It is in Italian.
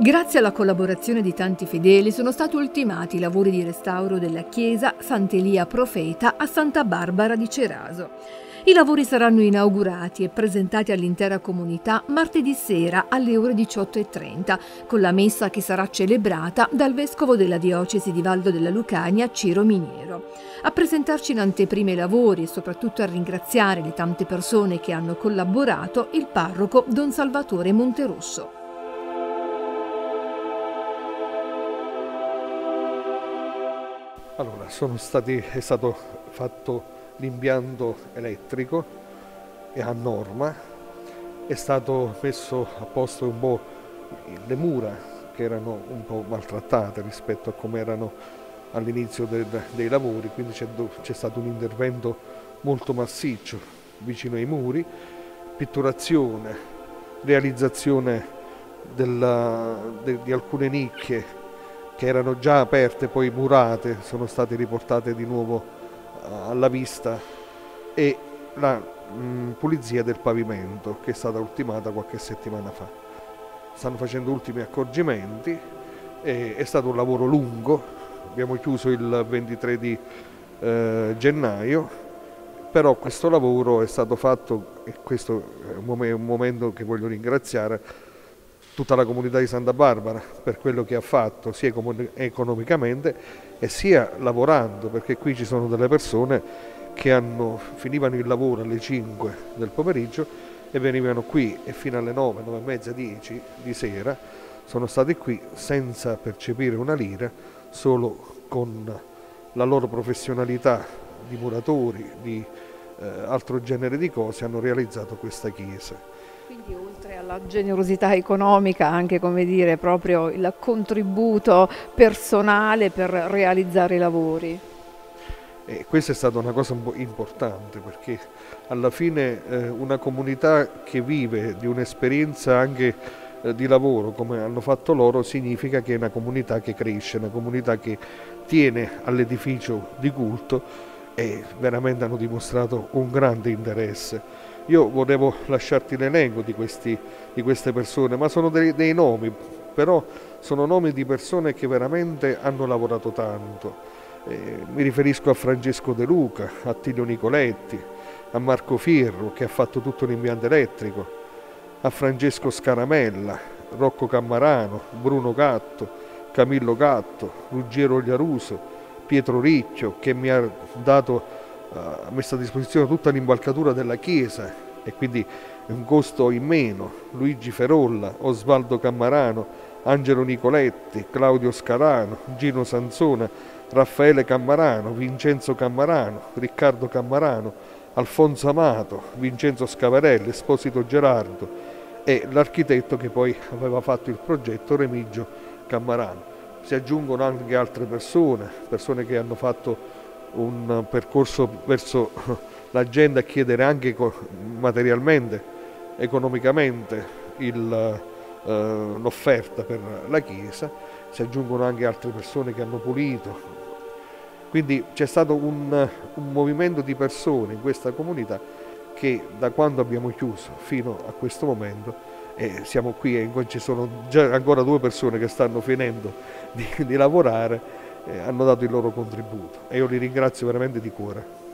Grazie alla collaborazione di tanti fedeli sono stati ultimati i lavori di restauro della chiesa Sant'Elia Profeta a Santa Barbara di Ceraso. I lavori saranno inaugurati e presentati all'intera comunità martedì sera alle ore 18.30, con la messa che sarà celebrata dal vescovo della diocesi di Valdo della Lucania, Ciro Miniero. A presentarci in anteprima i lavori e soprattutto a ringraziare le tante persone che hanno collaborato il parroco Don Salvatore Monterosso. Allora, stati, è stato fatto l'impianto elettrico e a norma, è stato messo a posto un po' le mura che erano un po' maltrattate rispetto a come erano all'inizio dei lavori, quindi c'è, c'è stato un intervento molto massiccio vicino ai muri, pitturazione, realizzazione della, de, di alcune nicchie che erano già aperte, poi murate, sono state riportate di nuovo eh, alla vista e la mh, pulizia del pavimento che è stata ultimata qualche settimana fa. Stanno facendo ultimi accorgimenti, è stato un lavoro lungo, abbiamo chiuso il 23 di eh, gennaio, però questo lavoro è stato fatto e questo è un momento che voglio ringraziare tutta la comunità di Santa Barbara per quello che ha fatto sia economicamente e sia lavorando perché qui ci sono delle persone che hanno, finivano il lavoro alle 5 del pomeriggio e venivano qui e fino alle 9, 9 e mezza, 10 di sera sono stati qui senza percepire una lira, solo con la loro professionalità di muratori, di eh, altro genere di cose hanno realizzato questa chiesa. Quindi oltre alla generosità economica anche come dire proprio il contributo personale per realizzare i lavori. E questa è stata una cosa importante perché alla fine eh, una comunità che vive di un'esperienza anche eh, di lavoro come hanno fatto loro significa che è una comunità che cresce, una comunità che tiene all'edificio di culto e veramente hanno dimostrato un grande interesse. Io volevo lasciarti l'elenco di, questi, di queste persone, ma sono dei, dei nomi, però sono nomi di persone che veramente hanno lavorato tanto. Eh, mi riferisco a Francesco De Luca, a Tilio Nicoletti, a Marco Fierro che ha fatto tutto l'impianto elettrico, a Francesco Scaramella, Rocco Cammarano, Bruno Gatto, Camillo Gatto, RuggeroGliaruso, Pietro Ricchio che mi ha dato messo a disposizione tutta l'imbalcatura della chiesa e quindi un costo in meno, Luigi Ferolla, Osvaldo Cammarano, Angelo Nicoletti, Claudio Scalano, Gino Sansona, Raffaele Cammarano, Vincenzo Cammarano, Riccardo Cammarano, Alfonso Amato, Vincenzo Scavarelli, Esposito Gerardo e l'architetto che poi aveva fatto il progetto Remigio Cammarano. Si aggiungono anche altre persone, persone che hanno fatto un percorso verso l'agenda a chiedere anche materialmente, economicamente eh, l'offerta per la Chiesa, si aggiungono anche altre persone che hanno pulito. Quindi c'è stato un, un movimento di persone in questa comunità che da quando abbiamo chiuso fino a questo momento e siamo qui e ci sono ancora due persone che stanno finendo di, di lavorare eh, hanno dato il loro contributo e io li ringrazio veramente di cuore.